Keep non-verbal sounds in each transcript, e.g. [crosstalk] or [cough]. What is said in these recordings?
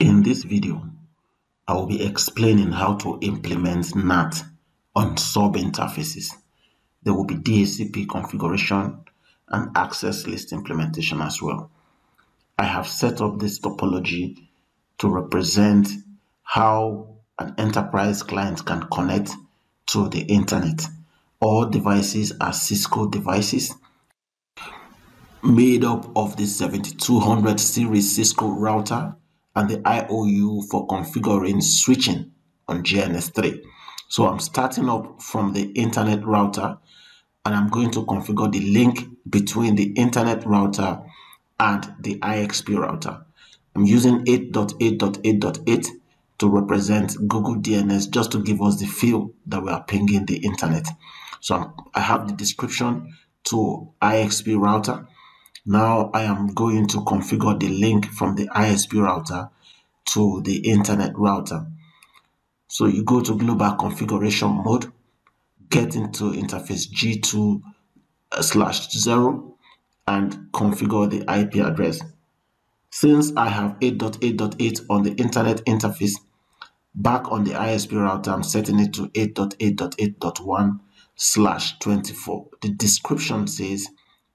In this video, I will be explaining how to implement NAT on sub interfaces. There will be DHCP configuration and access list implementation as well. I have set up this topology to represent how an enterprise client can connect to the internet. All devices are Cisco devices made up of the 7200 series Cisco router and the IOU for configuring switching on GNS3. So I'm starting up from the internet router and I'm going to configure the link between the internet router and the IXP router. I'm using 8.8.8.8 to represent Google DNS just to give us the feel that we are pinging the internet. So I'm, i have the description to IXP router. Now I am going to configure the link from the ISP router to the internet router. So you go to global configuration mode, get into interface G2 uh, slash 0 and configure the IP address. Since I have 8.8.8 on the internet interface, back on the ISP router, I'm setting it to 8.8.8.1 slash 24. The description says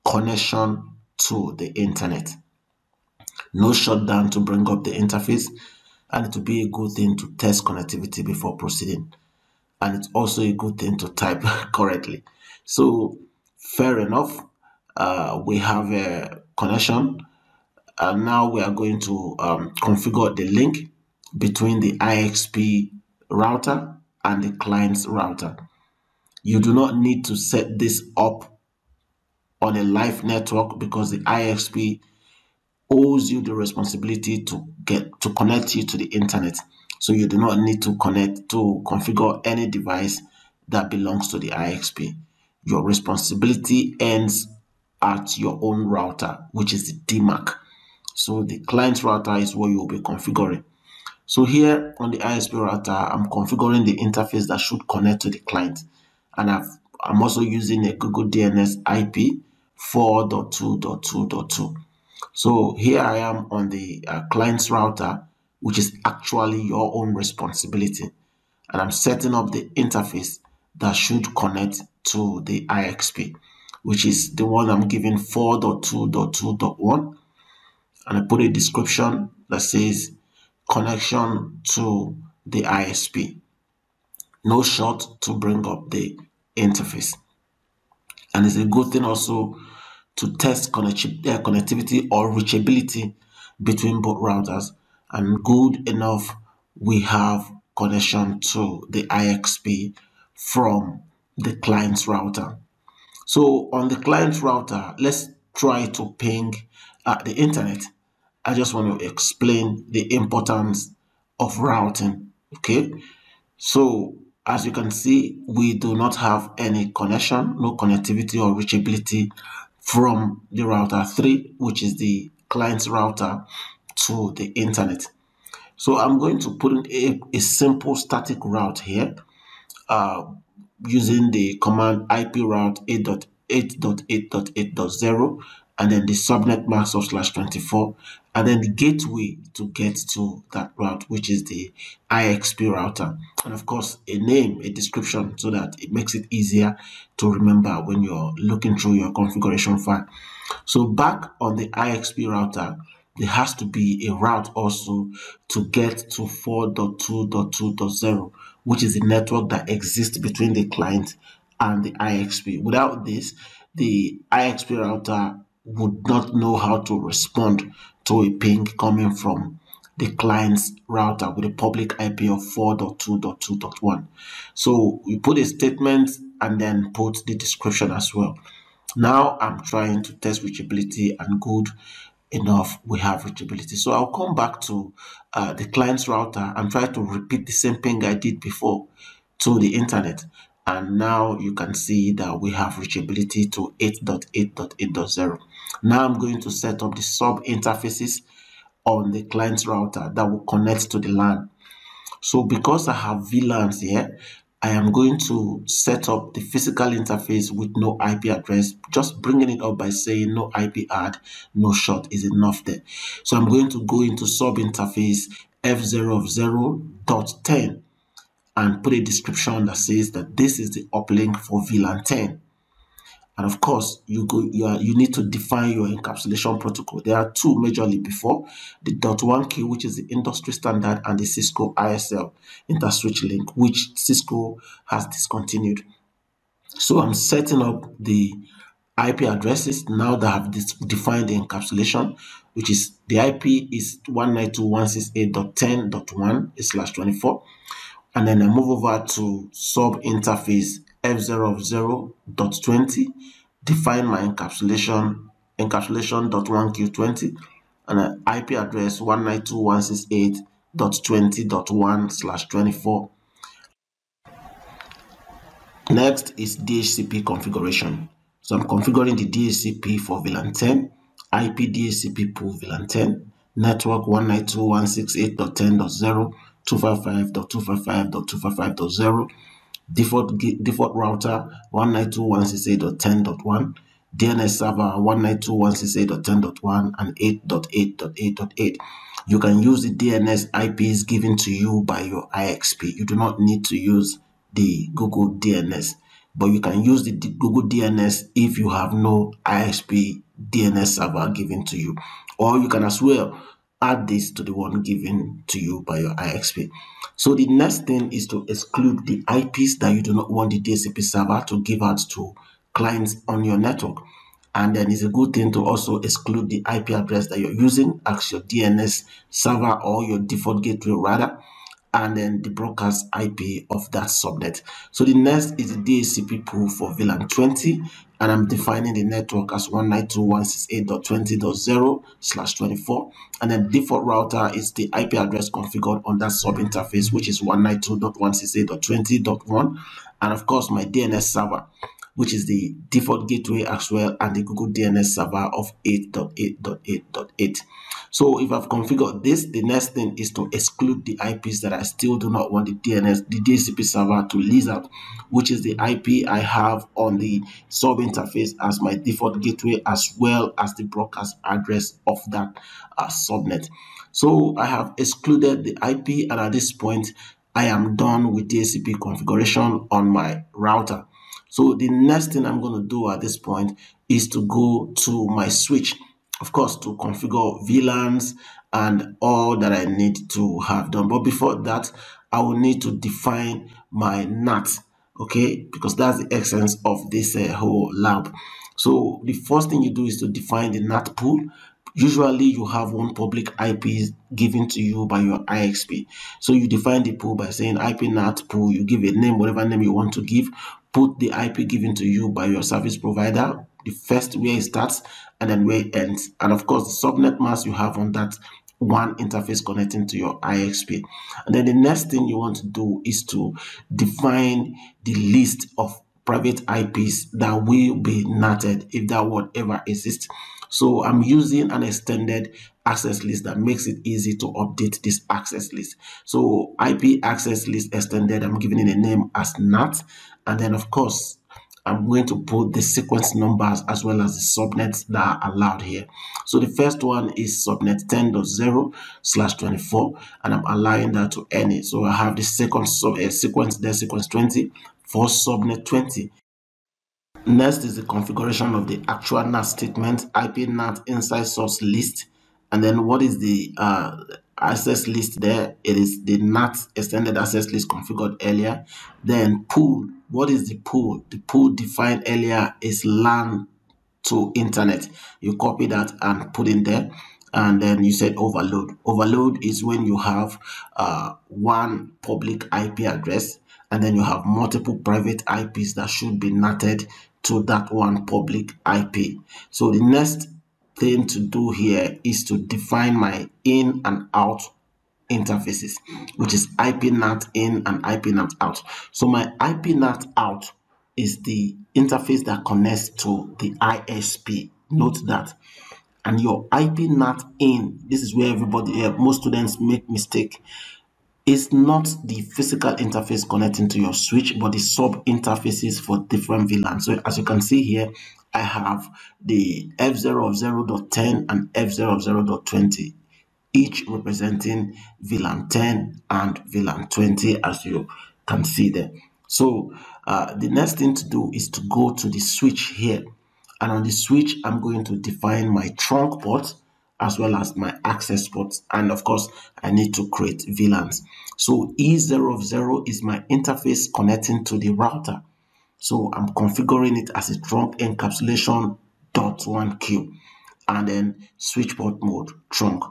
connection to the internet. No shutdown to bring up the interface and it will be a good thing to test connectivity before proceeding. And it's also a good thing to type [laughs] correctly. So fair enough. Uh, we have a connection and now we are going to um, configure the link between the IXP router and the client's router. You do not need to set this up on a live network because the IXP owes you the responsibility to get to connect you to the internet. So you do not need to connect to configure any device that belongs to the IXP. Your responsibility ends at your own router, which is the demarc. So the client's router is what you'll be configuring. So here on the ISP router, I'm configuring the interface that should connect to the client. And I've, I'm also using a Google DNS IP 4.2.2.2. So here I am on the uh, client's router, which is actually your own responsibility. And I'm setting up the interface that should connect to the IXP, which is the one I'm giving 4.2.2.1 and I put a description that says connection to the ISP. No short to bring up the interface. And it's a good thing also to test connectivity or reachability between both routers. And good enough, we have connection to the IXP from the client's router. So on the client's router, let's try to ping uh, the internet I just want to explain the importance of routing. Okay. So as you can see, we do not have any connection, no connectivity or reachability from the router 3, which is the client's router to the internet. So I'm going to put in a, a simple static route here uh, using the command IP route 8.8.8.8.0 and then the subnet mask of slash 24 and then the gateway to get to that route which is the IXP router. And of course a name a description so that it makes it easier to remember when you're looking through your configuration file. So back on the IXP router there has to be a route also to get to 4.2.2.0 which is the network that exists between the client and the IXP without this the IXP router would not know how to respond to a ping coming from the client's router with a public IP of 4.2.2.1. So we put a statement and then put the description as well. Now I'm trying to test reachability and good enough we have reachability. So I'll come back to uh, the client's router and try to repeat the same ping I did before to the internet and now you can see that we have reachability to 8.8.8.0 now i'm going to set up the sub interfaces on the client's router that will connect to the LAN So because I have VLANs here, I am going to set up the physical interface with no IP address, just bringing it up by saying no IP add, no short is enough there. So I'm going to go into sub interface F0 of 0 dot 10 and put a description that says that this is the uplink for VLAN 10. And of course, you go you are you need to define your encapsulation protocol. There are two majorly before the dot one Q, which is the industry standard, and the Cisco ISL interswitch link, which Cisco has discontinued. So I'm setting up the IP addresses now that I've defined the encapsulation, which is the IP is 192.168.10.1 slash 24. And then I move over to sub interface f0 of 0 dot 20 define my encapsulation encapsulation dot 1q20 and an ip address 192.168.20.1 slash 24 next is dhcp configuration. So i'm configuring the dhcp for vlan 10 ip dhcp pool vlan 10 network 192.168.10.0 255.255.255.0 default default router 192.168.10.1 DNS server 192.168.10.1 and 8.8.8.8 you can use the DNS IPs given to you by your IXP you do not need to use the Google DNS but you can use the Google DNS if you have no ISP DNS server given to you. Or you can as well add this to the one given to you by your IXP. So the next thing is to exclude the IPs that you do not want the DHCP server to give out to clients on your network. And then it's a good thing to also exclude the IP address that you're using as your DNS server or your default gateway rather and then the broadcast IP of that subnet. So the next is the DHCP pool for VLAN 20 and I'm defining the network as 192.168.20.0 slash 24 and then default router is the IP address configured on that sub interface which is 192.168.20.1 and of course my DNS server which is the default gateway as well and the Google DNS server of 8.8.8.8. So if I've configured this, the next thing is to exclude the IPs that I still do not want the DNS, the DHCP server to lease out, which is the IP I have on the sub interface as my default gateway as well as the broadcast address of that uh, subnet. So I have excluded the IP and at this point I am done with DHCP configuration on my router. So the next thing I'm going to do at this point is to go to my switch, of course, to configure VLANs and all that I need to have done. But before that, I will need to define my NAT, okay, because that's the essence of this uh, whole lab. So the first thing you do is to define the NAT pool. Usually you have one public IP given to you by your IXP. So you define the pool by saying IP NAT pool, you give a name, whatever name you want to give, put the IP given to you by your service provider, the first where it starts and then where it ends. And of course, the subnet mask you have on that one interface connecting to your IXP. And then the next thing you want to do is to define the list of private IPs that will be NATed if that whatever exists. So I'm using an extended access list that makes it easy to update this access list. So IP access list extended, I'm giving it a name as NAT. And then of course, I'm going to put the sequence numbers as well as the subnets that are allowed here. So the first one is subnet 10.0 slash 24 and I'm allowing that to any. So I have the second sub uh, sequence there, sequence 20 for subnet 20. Next is the configuration of the actual NAT statement, IP NAT inside source list. And then what is the uh, access list there? It is the NAT extended access list configured earlier. Then pool. What is the pool? The pool defined earlier is LAN to internet. You copy that and put in there. And then you said overload. Overload is when you have uh, one public IP address and then you have multiple private IPs that should be NATed to that one public IP. So the next thing to do here is to define my in and out interfaces, which is IP NAT in and IP NAT out. So my IP NAT out is the interface that connects to the ISP. Note that. And your IP NAT in, this is where everybody, uh, most students make mistake is not the physical interface connecting to your switch, but the sub interfaces for different VLANs. So as you can see here, I have the F0 of 0.10 and F0 of 0.20, each representing VLAN 10 and VLAN 20, as you can see there. So uh, the next thing to do is to go to the switch here. And on the switch, I'm going to define my trunk port as well as my access ports. And of course, I need to create VLANs. So E0 of 0 is my interface connecting to the router. So I'm configuring it as a trunk encapsulation dot one Q and then switch port mode trunk.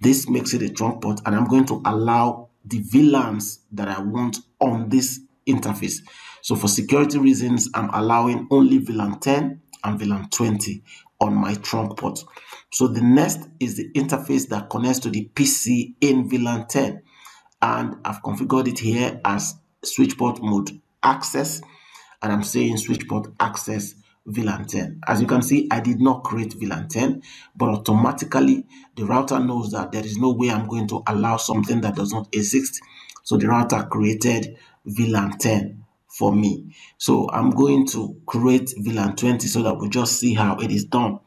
This makes it a trunk port and I'm going to allow the VLANs that I want on this interface. So for security reasons, I'm allowing only VLAN 10 and VLAN 20 on my trunk port. So the next is the interface that connects to the PC in VLAN 10. And I've configured it here as switch port mode access. And I'm saying switch port access VLAN 10. As you can see, I did not create VLAN 10, but automatically the router knows that there is no way I'm going to allow something that does not exist. So the router created VLAN 10 for me. So I'm going to create VLAN 20 so that we just see how it is done.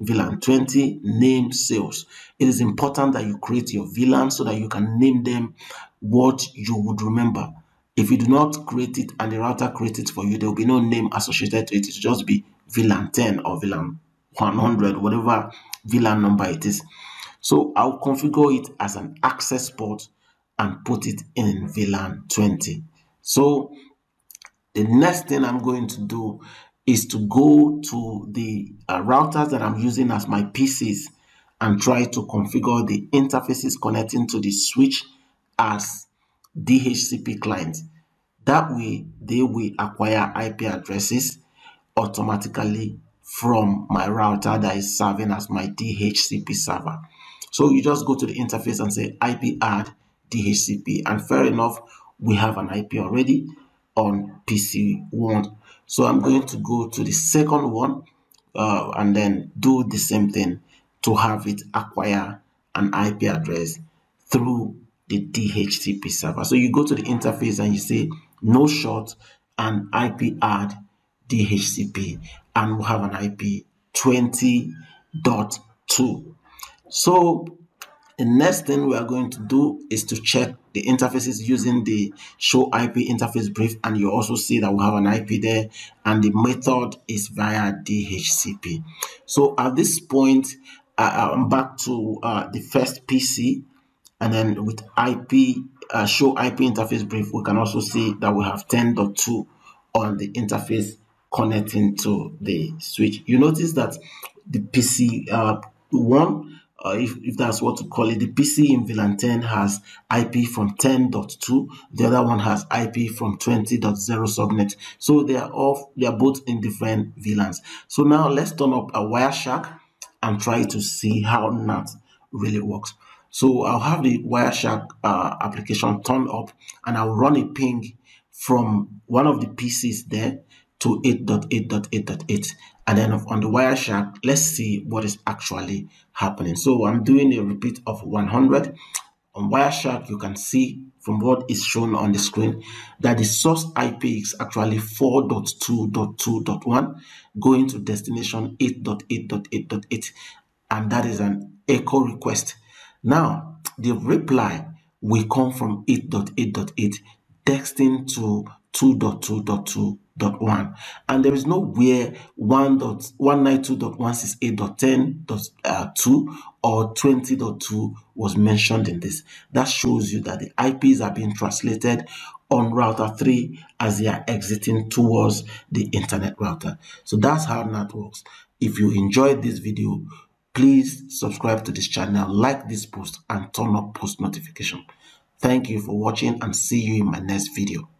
VLAN 20 name sales. It is important that you create your VLAN so that you can name them what you would remember. If you do not create it and the router creates it for you, there will be no name associated to it. It will just be VLAN 10 or VLAN 100, whatever VLAN number it is. So I'll configure it as an access port and put it in VLAN 20. So the next thing I'm going to do is to go to the uh, routers that I'm using as my PCs and try to configure the interfaces connecting to the switch as DHCP clients. That way, they will acquire IP addresses automatically from my router that is serving as my DHCP server. So you just go to the interface and say IP add DHCP and fair enough, we have an IP already on PC1. So I'm going to go to the second one uh, and then do the same thing to have it acquire an IP address through the DHCP server. So you go to the interface and you say no short and IP add DHCP and we'll have an IP 20.2. So the next thing we are going to do is to check the interfaces using the show IP interface brief and you also see that we have an IP there and the method is via DHCP. So at this point, uh, I'm back to uh, the first PC and then with IP uh, show IP interface brief, we can also see that we have 10.2 on the interface connecting to the switch. You notice that the PC uh, one uh, if, if that's what to call it, the PC in VLAN 10 has IP from 10.2, the other one has IP from 20.0 subnet. So they are off, they are both in different VLANs. So now let's turn up a Wireshark and try to see how NAT really works. So I'll have the Wireshark uh, application turned up and I'll run a ping from one of the PCs there to 8.8.8.8 and then on the Wireshark, let's see what is actually happening. So I'm doing a repeat of 100. On Wireshark, you can see from what is shown on the screen that the source IP is actually 4.2.2.1 going to destination 8.8.8.8 and that is an echo request. Now, the reply will come from 8.8.8 texting to 2.2.2 1 and there is no nowhere 1.192.168.10.2 uh, or 20.2 was mentioned in this. That shows you that the ips are being translated on router 3 as they are exiting towards the internet router. So that's how NAT works. If you enjoyed this video please subscribe to this channel like this post and turn on post notification. Thank you for watching and see you in my next video